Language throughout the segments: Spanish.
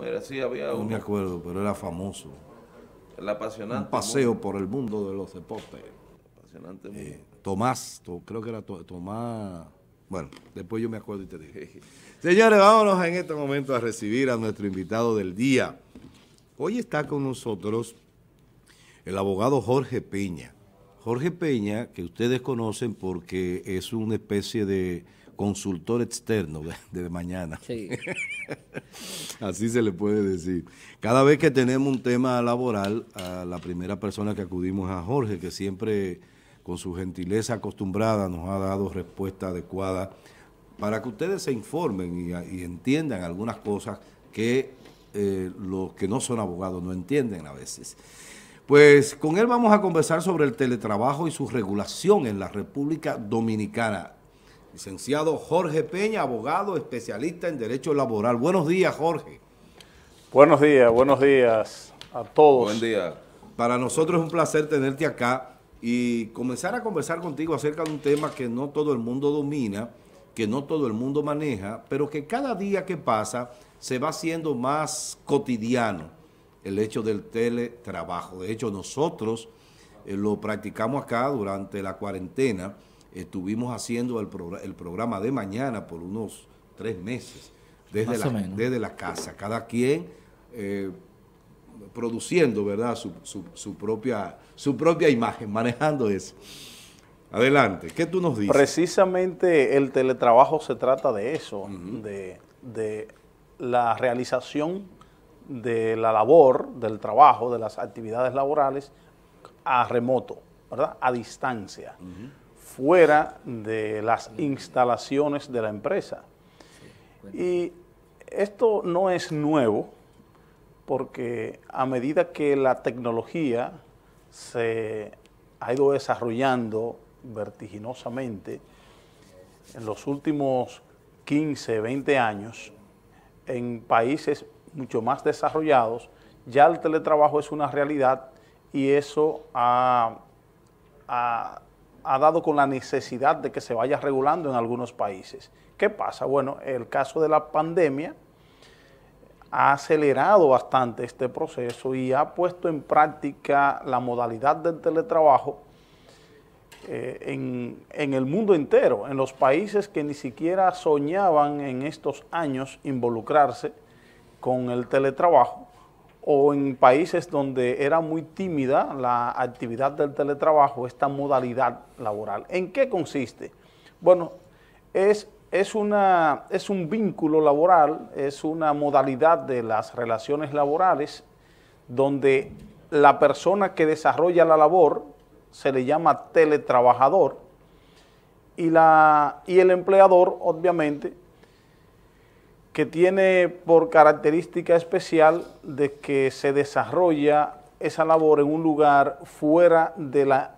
¿Cómo era? Sí, había No uno. me acuerdo, pero era famoso. El apasionante. Un paseo por el mundo de los deportes. apasionante mundo. Eh, Tomás, to- creo que era To- Tomás. Bueno, después yo me acuerdo y te digo. Señores, vámonos en este momento a recibir a nuestro invitado del día. Hoy está con nosotros el abogado Jorge Peña. Jorge Peña, que ustedes conocen porque es una especie de consultor externo de, de mañana. Sí. Así se le puede decir. Cada vez que tenemos un tema laboral, a la primera persona que acudimos es a Jorge, que siempre con su gentileza acostumbrada nos ha dado respuesta adecuada para que ustedes se informen y, y entiendan algunas cosas que eh, los que no son abogados no entienden a veces. Pues con él vamos a conversar sobre el teletrabajo y su regulación en la República Dominicana. Licenciado Jorge Peña, abogado especialista en Derecho Laboral. Buenos días, Jorge. Buenos días, buenos días a todos. Buen día. Para nosotros es un placer tenerte acá y comenzar a conversar contigo acerca de un tema que no todo el mundo domina, que no todo el mundo maneja, pero que cada día que pasa se va haciendo más cotidiano el hecho del teletrabajo. De hecho, nosotros eh, lo practicamos acá durante la cuarentena. Estuvimos haciendo el, progr- el programa de mañana por unos tres meses, desde, la, desde la casa. Cada quien eh, produciendo, ¿verdad? Su, su- su propia, su propia imagen, manejando eso. Adelante, ¿qué tú nos dices? Precisamente el teletrabajo se trata de eso, de, de la realización de la labor, del trabajo, de las actividades laborales a remoto, ¿verdad? A distancia, fuera de las instalaciones de la empresa. Y esto no es nuevo, porque a medida que la tecnología se ha ido desarrollando vertiginosamente en los últimos 15, 20 años, en países mucho más desarrollados, ya el teletrabajo es una realidad y eso ha, ha- ha dado con la necesidad de que se vaya regulando en algunos países. ¿Qué pasa? Bueno, el caso de la pandemia ha acelerado bastante este proceso y ha puesto en práctica la modalidad del teletrabajo eh, en, en el mundo entero, en los países que ni siquiera soñaban en estos años involucrarse con el teletrabajo o en países donde era muy tímida la actividad del teletrabajo, esta modalidad laboral. ¿En qué consiste? Bueno, es, es, una, es un vínculo laboral, es una modalidad de las relaciones laborales donde la persona que desarrolla la labor se le llama teletrabajador y, la, y el empleador, obviamente, que tiene por característica especial de que se desarrolla esa labor en un lugar fuera de la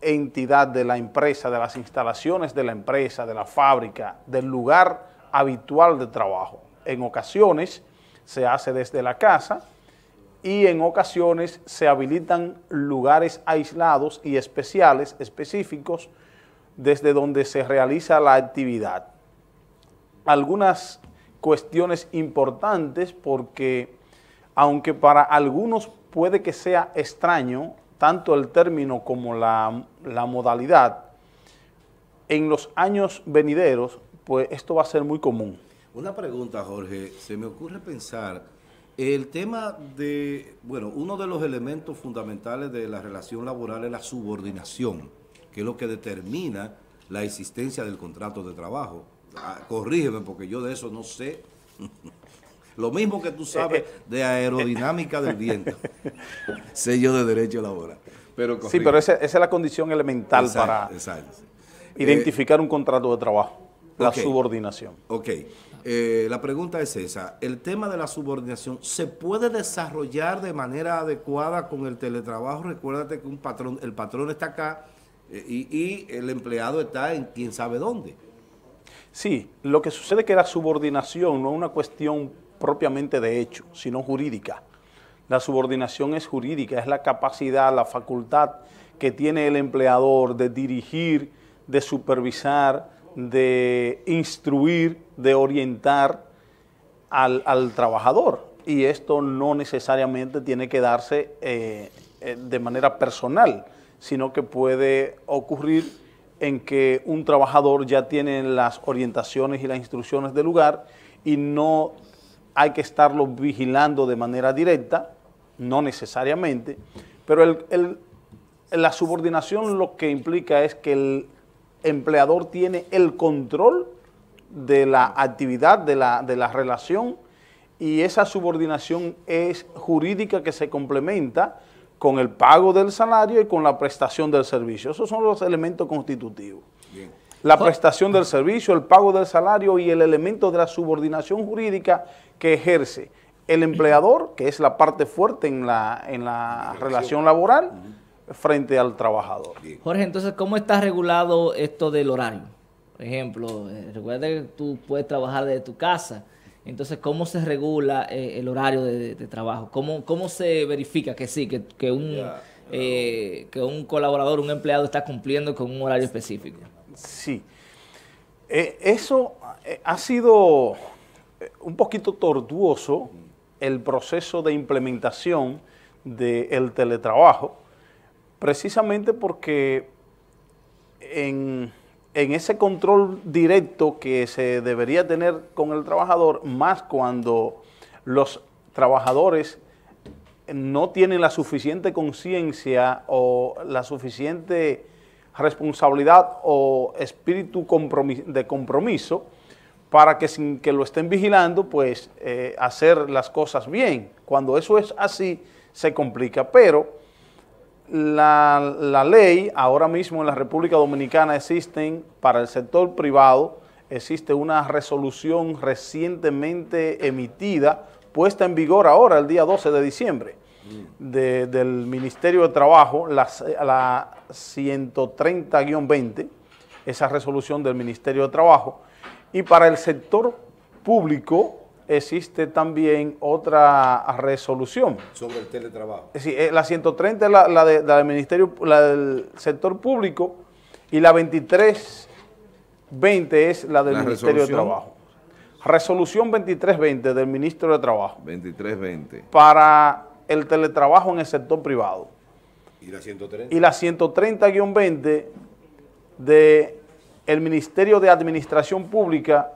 entidad de la empresa, de las instalaciones de la empresa, de la fábrica, del lugar habitual de trabajo. En ocasiones se hace desde la casa y en ocasiones se habilitan lugares aislados y especiales, específicos, desde donde se realiza la actividad. Algunas cuestiones importantes porque aunque para algunos puede que sea extraño, tanto el término como la, la modalidad, en los años venideros, pues esto va a ser muy común. Una pregunta, Jorge. Se me ocurre pensar, el tema de, bueno, uno de los elementos fundamentales de la relación laboral es la subordinación, que es lo que determina la existencia del contrato de trabajo. Ah, corrígeme, porque yo de eso no sé. Lo mismo que tú sabes de aerodinámica del viento. sé yo de derecho laboral. Pero Sí, pero esa, esa es la condición elemental Exacto, para exacto. identificar un contrato de trabajo, la subordinación. Ok, eh, la pregunta es esa. ¿El tema de la subordinación se puede desarrollar de manera adecuada con el teletrabajo? Recuérdate que un patrón, el patrón está acá y, el empleado está en quién sabe dónde. Sí, lo que sucede es que la subordinación no es una cuestión propiamente de hecho, sino jurídica. La subordinación es jurídica, es la capacidad, la facultad que tiene el empleador de dirigir, de supervisar, de instruir, de orientar al, al trabajador. y esto no necesariamente tiene que darse eh, eh, de manera personal, sino que puede ocurrir en que un trabajador ya tiene las orientaciones y las instrucciones del lugar y no hay que estarlo vigilando de manera directa, no necesariamente, pero el, la subordinación lo que implica es que el empleador tiene el control de la actividad, de la, de la relación, y esa subordinación es jurídica que se complementa con el pago del salario y con la prestación del servicio. Esos son los elementos constitutivos. La prestación del servicio, el pago del salario y el elemento de la subordinación jurídica que ejerce el empleador, que es la parte fuerte en la, en la relación laboral, frente al trabajador. Jorge, entonces, ¿cómo está regulado esto del horario? Por ejemplo, eh, recuerda que tú puedes trabajar desde tu casa. Entonces, ¿cómo se regula eh, el horario de, trabajo? ¿Cómo, ¿Cómo, se verifica que sí, que, que un, eh, que un colaborador, un empleado está cumpliendo con un horario específico? Sí. eso ha sido un poquito tortuoso el proceso de implementación del teletrabajo, precisamente porque en, ese control directo que se debería tener con el trabajador, más cuando los trabajadores no tienen la suficiente conciencia o la suficiente responsabilidad o espíritu de compromiso para que sin que lo estén vigilando, pues eh, hacer las cosas bien. Cuando eso es así, se complica, pero la, ley, ahora mismo en la República Dominicana existen para el sector privado, existe una resolución recientemente emitida, puesta en vigor ahora, el día 12 de diciembre, del Ministerio de Trabajo, la, la 130-20, esa resolución del Ministerio de Trabajo, y para el sector público existe también otra resolución. Sobre el teletrabajo. Sí, eh, la 130 es la, del Ministerio, la del sector público y la 2320 es la del Ministerio de Trabajo. Resolución 2320 del Ministro de Trabajo. 2320. Para el teletrabajo en el sector privado. ¿Y la 130? Y la 130-20 de el Ministerio de Administración Pública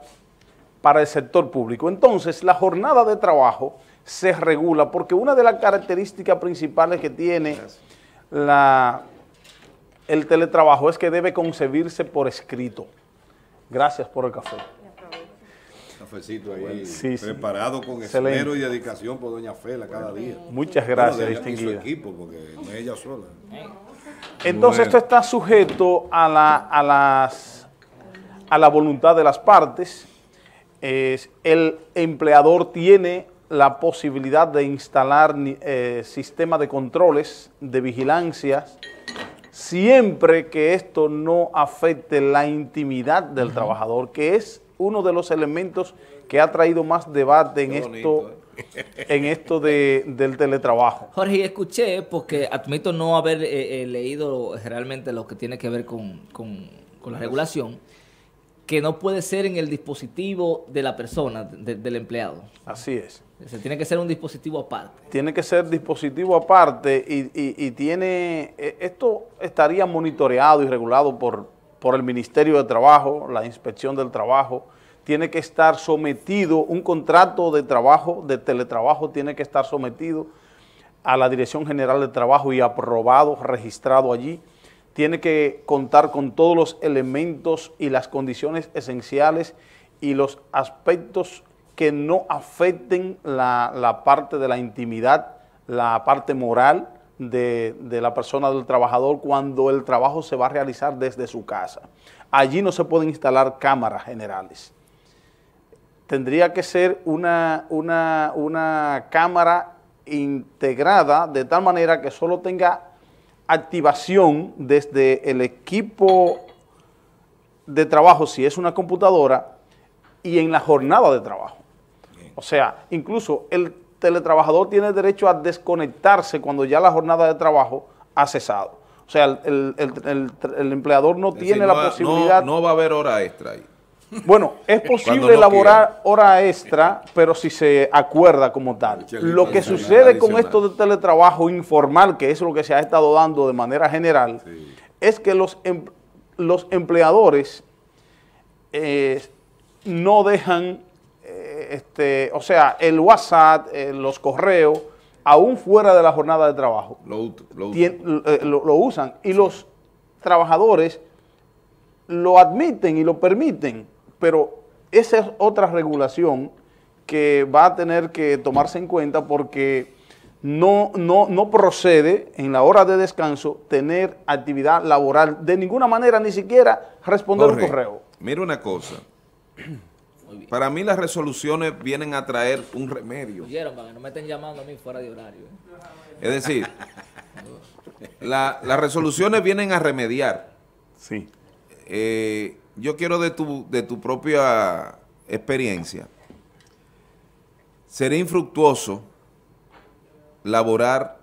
para el sector público. Entonces, la jornada de trabajo se regula porque una de las características principales que tiene la, el teletrabajo es que debe concebirse por escrito. Gracias por el café. Cafecito ahí, preparado con esmero y dedicación por doña Fela cada día. Muchas gracias, distinguida. su equipo, porque no es ella sola. Entonces, esto está sujeto a, la, a las a la voluntad de las partes. El empleador tiene la posibilidad de instalar eh, sistemas de controles, de vigilancia, siempre que esto no afecte la intimidad del trabajador, que es uno de los elementos que ha traído más debate en esto ¿eh? en esto de, del teletrabajo. Jorge, escuché, porque admito no haber eh, leído realmente lo que tiene que ver con, con la regulación, que no puede ser en el dispositivo de la persona, del empleado. Así es. Se tiene que ser un dispositivo aparte. Tiene que ser dispositivo aparte y, tiene, e, esto estaría monitoreado y regulado por, por el Ministerio de Trabajo, la Inspección del Trabajo, tiene que estar sometido, un contrato de trabajo, de teletrabajo, tiene que estar sometido a la Dirección General de Trabajo y aprobado, registrado allí tiene que contar con todos los elementos y las condiciones esenciales y los aspectos que no afecten la, parte de la intimidad, la parte moral de, de, la persona del trabajador cuando el trabajo se va a realizar desde su casa. Allí no se pueden instalar cámaras generales. Tendría que ser una, una, una cámara integrada de tal manera que solo tenga activación desde el equipo de trabajo, si es una computadora, y en la jornada de trabajo. O sea, incluso el teletrabajador tiene derecho a desconectarse cuando ya la jornada de trabajo ha cesado. O sea, el, empleador no tiene la posibilidad... No, va a haber hora extra ahí. Bueno, es posible no elaborar hora extra, pero si se acuerda como tal. Lo que sucede con esto de teletrabajo informal, que es lo que se ha estado dando de manera general, es que los, em- los empleadores eh, no dejan, eh, este, o sea, el WhatsApp, eh, los correos, aún fuera de la jornada de trabajo, Lo, ut- lo uso. tien- lo, lo usan. Y los trabajadores lo admiten y lo permiten, pero esa es otra regulación que va a tener que tomarse en cuenta porque no, no, no procede en la hora de descanso tener actividad laboral de ninguna manera, ni siquiera responder Jorge, un correo. Mira una cosa. Para mí las resoluciones vienen a traer un remedio. Oyeron, para que no me estén llamando a mí fuera de horario. ¿eh? Es decir, la- las resoluciones vienen a remediar. Sí. Eh, yo quiero de tu, de tu propia experiencia. Sería infructuoso laborar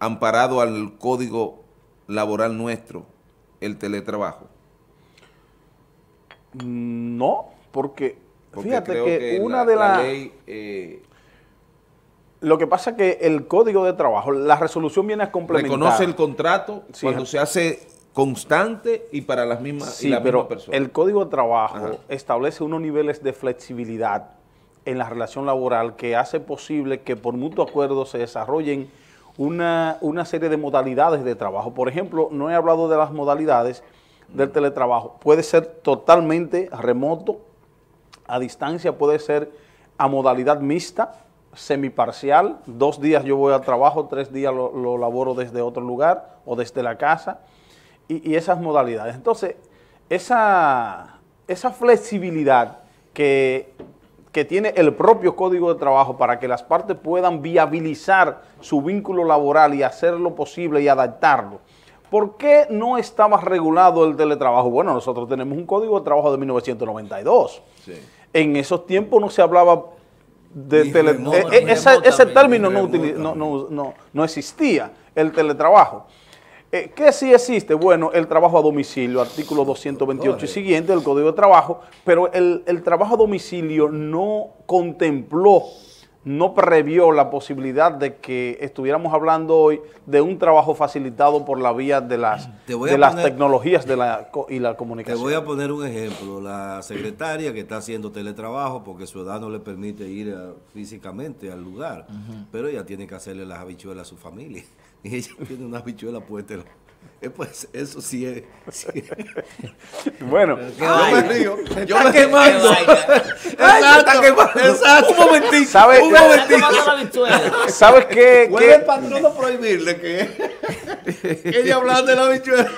amparado al código laboral nuestro, el teletrabajo. No, porque, Porque fíjate creo que, una la- de la las... ley, eh, Lo que pasa es que el código de trabajo, la resolución viene a complementar. reconoce el contrato Sí. cuando se hace constante y para las mismas y la pero misma persona. el Código de Trabajo Ajá. establece unos niveles de flexibilidad en la relación laboral que hace posible que por mutuo acuerdo se desarrollen una, una serie de modalidades de trabajo. Por ejemplo, no he hablado de las modalidades del teletrabajo. Puede ser totalmente remoto, a distancia, puede ser a modalidad mixta, semiparcial, dos días yo voy al trabajo, tres días lo, lo laboro desde otro lugar o desde la casa, y, y esas modalidades. Entonces, esa, esa flexibilidad que, que tiene el propio Código de Trabajo para que las partes puedan viabilizar su vínculo laboral y hacer lo posible y adaptarlo. ¿Por qué no estaba regulado el teletrabajo? Bueno, nosotros tenemos un Código de Trabajo de 1992. Sí. En esos tiempos no se hablaba de Ni tele- eh, esa- remoto ese también, término no, no- no- no existía, el teletrabajo. Eh, ¿Qué sí existe? Bueno, el trabajo a domicilio, artículo 228 y siguiente del Código de Trabajo, pero el, el trabajo a domicilio no contempló, no previó la posibilidad de que estuviéramos hablando hoy de un trabajo facilitado por la vía de las, Te de las poner- tecnologías de la, y la Te comunicación. voy a poner un ejemplo. La secretaria que está haciendo teletrabajo porque su edad no le permite ir a- físicamente al lugar, pero ella tiene que hacerle las habichuelas a su familia. Y ella tiene una habichuela puesta. Pues eso sí es. sí es. Bueno, Yo me río. Yo está me quemando. Quemando. Exacto. Un momentito. ¿Sabe- Un momentito. ¿sabes qué? Puede qué- el patrón no prohibirle que, ella hablando de la habichuela.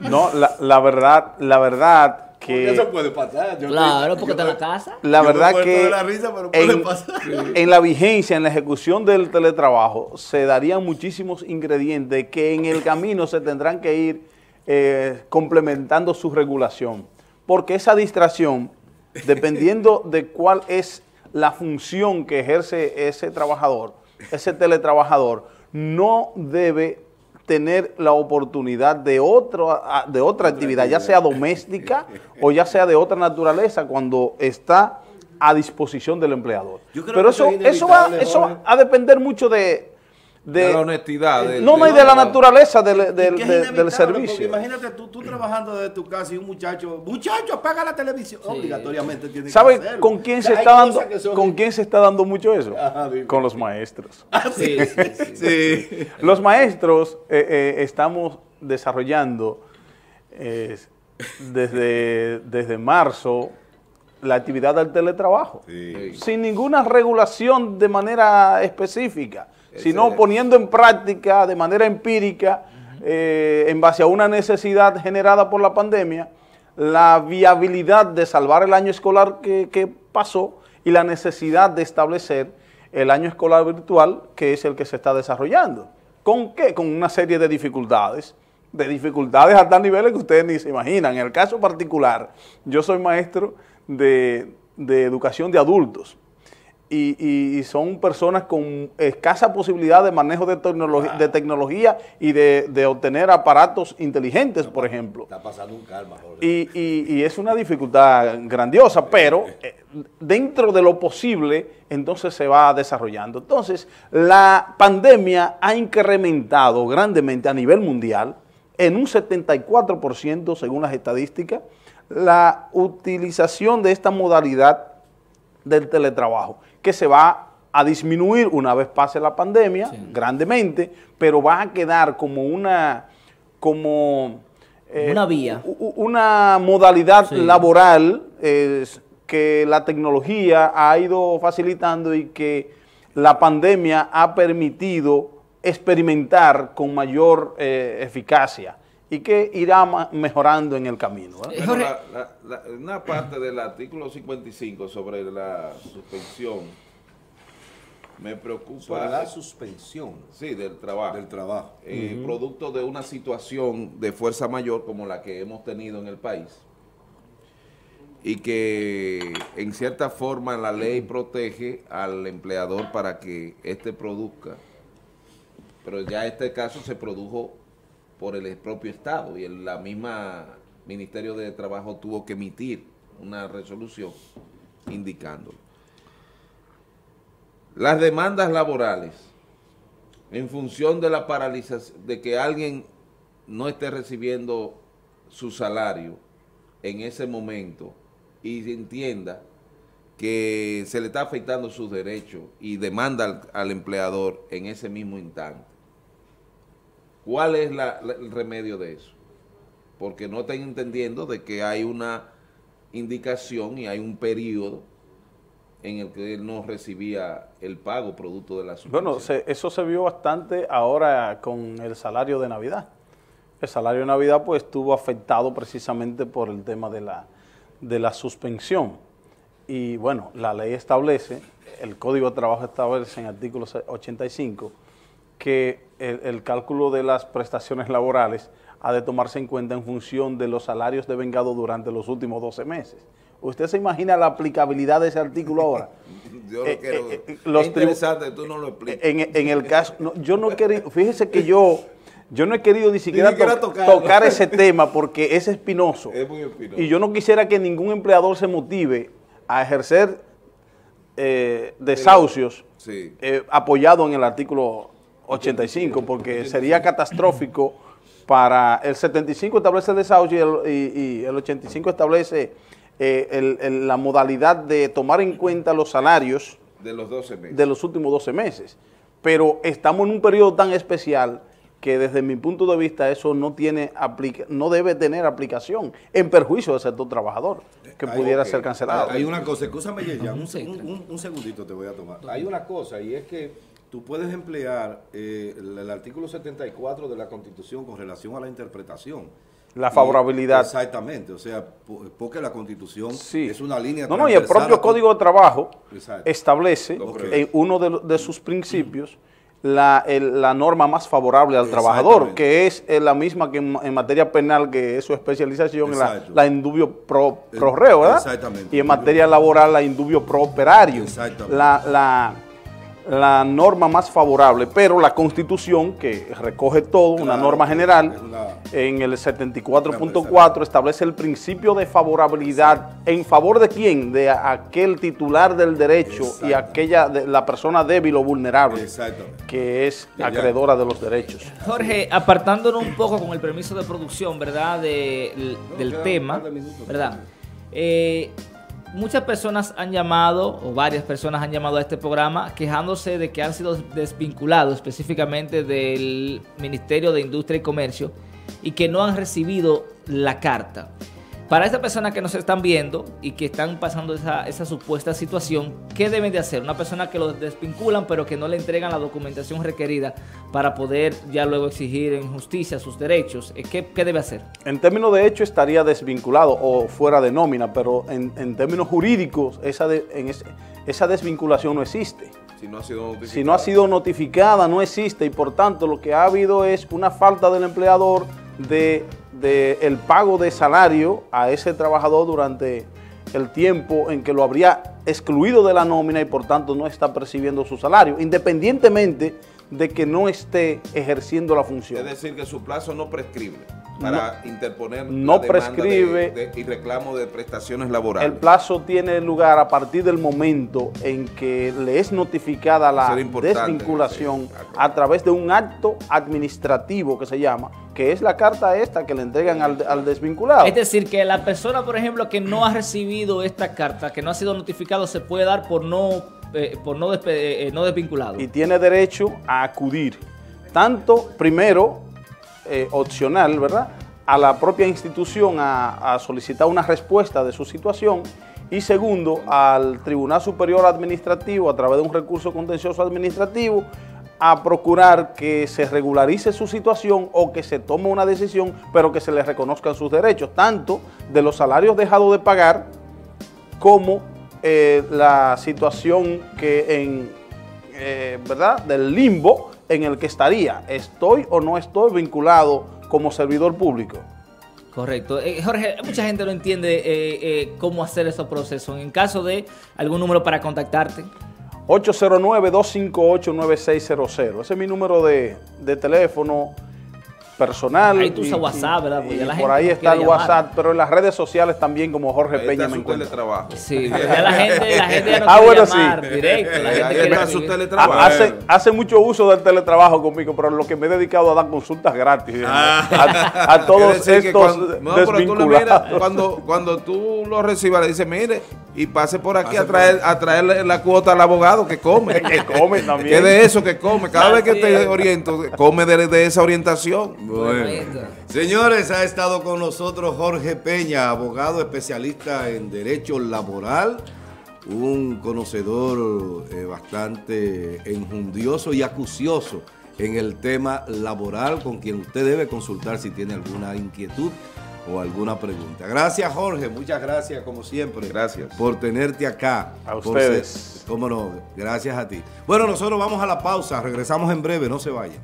No, la, la verdad, la verdad que... Eso puede pasar. Yo Claro, porque yo- está en la casa. La verdad que de la risa, pero puede en, pasar. en la vigencia, en la ejecución del teletrabajo, se darían muchísimos ingredientes que en el camino se tendrán que ir eh, complementando su regulación. Porque esa distracción, dependiendo de cuál es la función que ejerce ese trabajador, ese teletrabajador, no debe tener la oportunidad de, otro, de otra actividad, ya sea doméstica o ya sea de otra naturaleza, cuando está a disposición del empleador. Pero eso, eso es eso, va, eso va a depender mucho de... de, la honestidad. no, no, y de la naturaleza del, del- del- servicio. Imagínate tú, tú trabajando desde tu casa y un muchacho, muchacho, apaga la televisión. Obligatoriamente tiene ¿Sabe que hacerlo. con quién O se está dando son- con quién se está dando mucho eso? Ajá. Con los maestros. Sí, sí, sí. Sí. Los maestros eh, eh, estamos desarrollando eh, desde, desde marzo la actividad del teletrabajo, Sí. sin ninguna regulación de manera específica, sino poniendo en práctica de manera empírica, eh, en base a una necesidad generada por la pandemia, la viabilidad de salvar el año escolar que, que pasó y la necesidad de establecer el año escolar virtual, que es el que se está desarrollando. ¿Con qué? Con una serie de dificultades, de dificultades a tal niveles que ustedes ni se imaginan. En el caso particular, yo soy maestro de, de educación de adultos y, son personas con escasa posibilidad de manejo de, de tecnología y de, obtener aparatos inteligentes, por ejemplo. Está pasando un calma, y, y, es una dificultad grandiosa, pero eh, dentro de lo posible, entonces se va desarrollando. Entonces, la pandemia ha incrementado grandemente a nivel mundial en un 74% según las estadísticas, la utilización de esta modalidad del teletrabajo, que se va a disminuir una vez pase la pandemia, grandemente, pero va a quedar como una, como... Eh, una vía. Una modalidad laboral que la tecnología ha ido facilitando y que la pandemia ha permitido experimentar con mayor eh, eficacia y que irá mejorando en el camino. una parte del artículo 55 sobre la suspensión me preocupa. Sobre la suspensión. Sí, del trabajo. Del trabajo. Eh, producto de una situación de fuerza mayor como la que hemos tenido en el país y que en cierta forma la ley protege al empleador para que éste produzca pero ya este caso se produjo por el propio Estado y el, la misma Ministerio de Trabajo tuvo que emitir una resolución indicándolo. Las demandas laborales, en función de la paralización, de que alguien no esté recibiendo su salario en ese momento y entienda que se le está afectando sus derechos y demanda al empleador en ese mismo instante ¿Cuál es el remedio de eso? Porque no están entendiendo de que hay una indicación y hay un periodo en el que él no recibía el pago producto de la suspensión. Bueno, eso se vio bastante ahora con el salario de Navidad. El salario de Navidad pues estuvo afectado precisamente por el tema de la, de la suspensión. Y bueno, la ley establece, el Código de Trabajo establece en artículo 85, que el, cálculo de las prestaciones laborales ha de tomarse en cuenta en función de los salarios de vengado durante los últimos 12 meses. ¿Usted se imagina la aplicabilidad de ese artículo ahora? yo lo eh, quiero, eh, eh, es interesante, tú no lo explicas. En, el caso, yo no querido, fíjese que yo, yo no he querido ni siquiera, tocar. ese tema porque es espinoso. Es muy espinoso. Y yo no quisiera que ningún empleador se motive a ejercer desahucios apoyado en el artículo 85, porque sería catastrófico para... El 75 establece desahucio y el, 85 establece eh, la modalidad de tomar en cuenta los salarios de los 12 meses. De los últimos 12 meses. Pero estamos en un periodo tan especial que desde mi punto de vista eso no tiene no debe tener aplicación en perjuicio del sector trabajador, que pudiera ser cancelado. Hay una cosa, escúchame ya, un, un segundito te voy a tomar. Hay una cosa y es que tú puedes emplear eh, el, artículo 74 de la Constitución con relación a la interpretación. La favorabilidad. exactamente, o sea, porque la Constitución es una línea No, no, y el propio Código de Trabajo establece en uno de, sus principios la, norma más favorable al trabajador, que es eh, la misma que en, materia penal, que es su especialización, la, la, indubio pro, pro reo, ¿verdad? Exactamente. Y en materia laboral, la indubio pro operario. Exactamente. la la norma más favorable, pero la Constitución, que recoge todo, una norma general, en el 74.4 establece el principio de favorabilidad en favor de quién, de aquel titular del derecho y aquella de la persona débil o vulnerable, que es acreedora de los derechos. Jorge, apartándonos un poco con el permiso de producción, ¿verdad? del tema, ¿verdad? Eh, muchas personas han llamado, o varias personas han llamado a este programa, quejándose de que han sido desvinculados específicamente del Ministerio de Industria y Comercio y que no han recibido la carta. Para estas personas que nos están viendo y que están pasando esa, esa, supuesta situación, ¿qué deben de hacer? Una persona que los desvinculan pero que no le entregan la documentación requerida para poder ya luego exigir en justicia sus derechos. Eh, ¿Qué, qué debe hacer? En términos de hecho estaría desvinculado o fuera de nómina, pero en, en términos jurídicos esa, en esa desvinculación no existe. Si no, ha sido notificada. si no ha sido notificada, no existe y por tanto lo que ha habido es una falta del empleador de, el pago de salario a ese trabajador durante el tiempo en que lo habría excluido de la nómina y por tanto no está percibiendo su salario, independientemente de que no esté ejerciendo la función. Es decir, que su plazo no prescribe para interponer no la demanda prescribe. de- de- y reclamo de prestaciones laborales. El plazo tiene lugar a partir del momento en que le es notificada la desvinculación sí, a través de un acto administrativo que se llama, que es la carta esta que le entregan al, al desvinculado. Es decir, que la persona, por ejemplo, que no ha recibido esta carta, que no ha sido notificado, se puede dar por no, eh, por no, despe- eh, no desvinculado. y tiene derecho a acudir, tanto primero, eh, opcional, ¿verdad?, a la propia institución a, solicitar una respuesta de su situación y segundo, al Tribunal Superior Administrativo a través de un recurso contencioso administrativo a procurar que se regularice su situación o que se tome una decisión, pero que se le reconozcan sus derechos, tanto de los salarios dejados de pagar como eh, la situación que en, eh, ¿verdad?, del limbo en el que estaría. ¿Estoy o no estoy vinculado como servidor público? Correcto. Eh, Jorge, mucha gente no entiende eh, eh, cómo hacer esos procesos. En caso de algún número para contactarte. 809-258-9600. Ese es mi número de, de teléfono personal. Ahí tú usas WhatsApp, ¿verdad? Porque y la por gente ahí está el llamar. WhatsApp, pero en las redes sociales también como Jorge Ahí Peña está me su encuentra. teletrabajo. Sí, ya la gente, la gente ya no Ah, quiere bueno, llamar sí. directo. La Ahí gente quiere está su teletrabajo. Ah, hace, hace mucho uso del teletrabajo conmigo, pero lo que me he dedicado a dar consultas gratis ¿no? a, a todos estos cuando, no, pero tú le miras, cuando, cuando tú lo recibas, le dices, mire, y pase por aquí a traer, a traerle la cuota al abogado que come. que come también. Que de eso que come. Cada vez que te oriento, come de, de esa orientación. Bonito. Señores, ha estado con nosotros Jorge Peña, abogado especialista en derecho laboral, un conocedor eh, bastante enjundioso y acucioso en el tema laboral, con quien usted debe consultar si tiene alguna inquietud o alguna pregunta. Gracias, Jorge, muchas gracias, como siempre. Gracias. Por tenerte acá. A ustedes. ser- cómo no, gracias a ti. Bueno, nosotros vamos a la pausa, regresamos en breve, no se vayan.